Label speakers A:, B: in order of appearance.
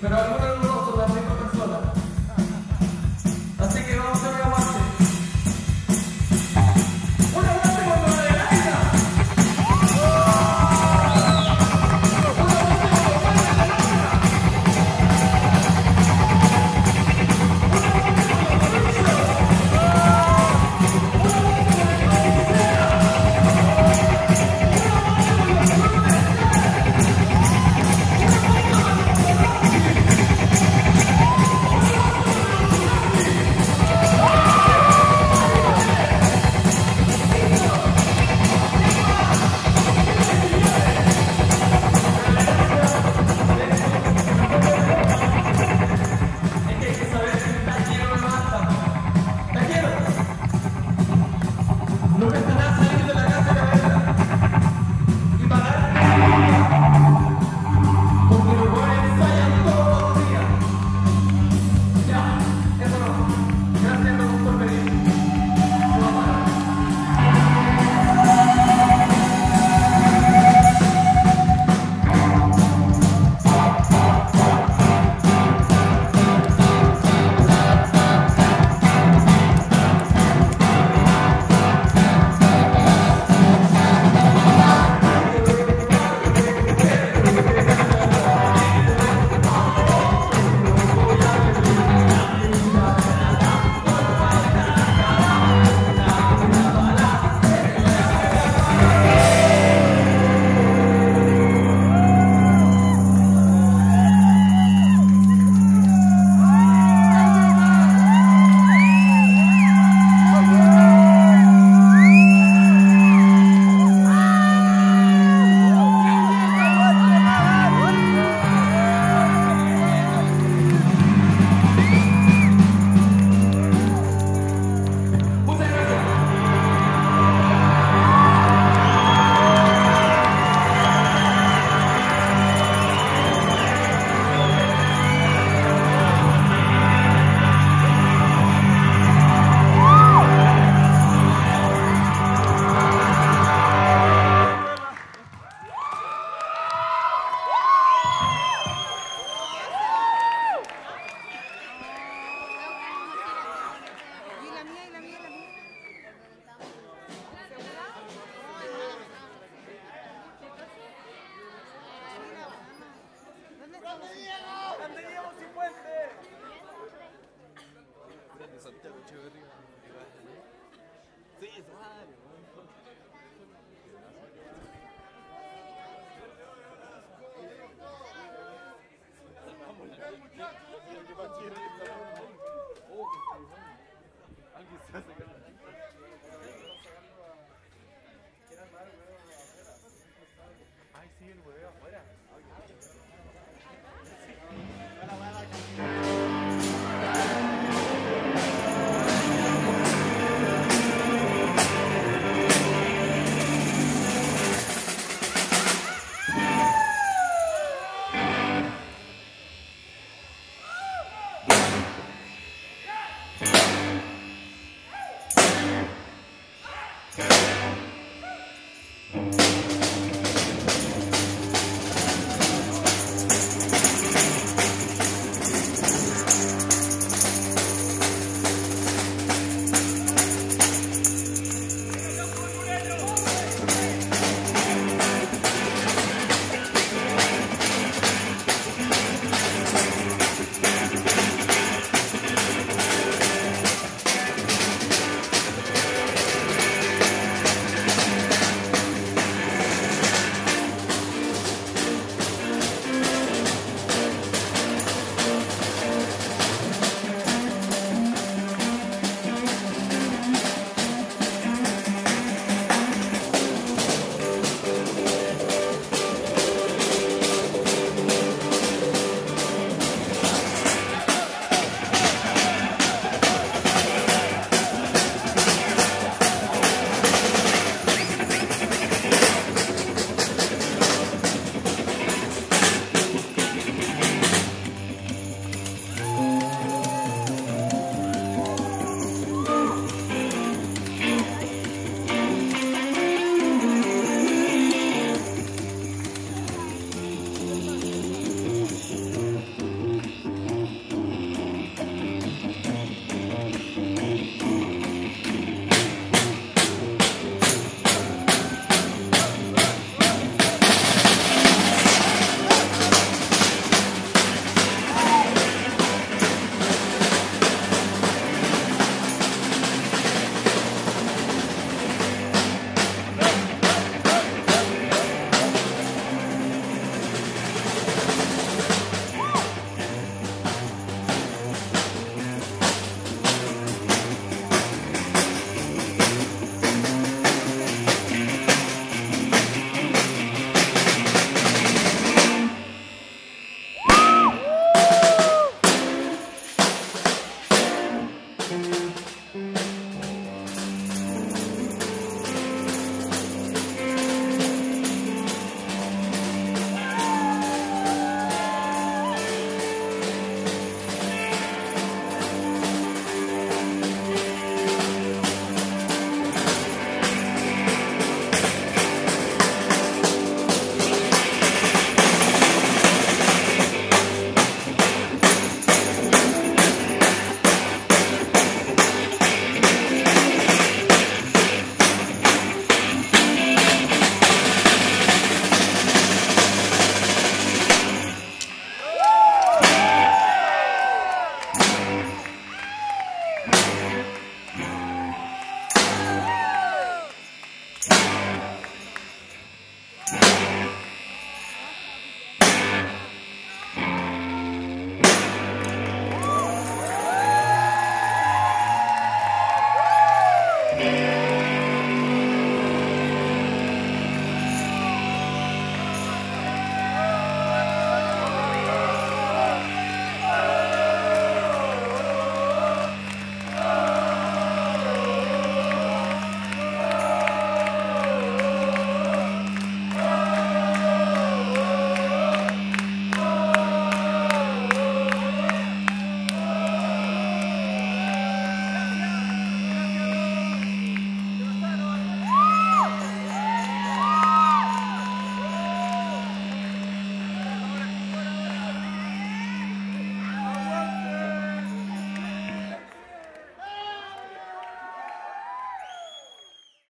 A: Pero algunos I see hace Ay, sí, el